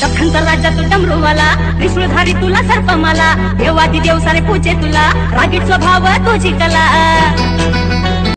दख्खनचा राजा तू डमरूवाला विष्णुधारी तुला सर्प मला देवादी देव सारे पूजे तुला रागीट स्वभाव तुझी कला.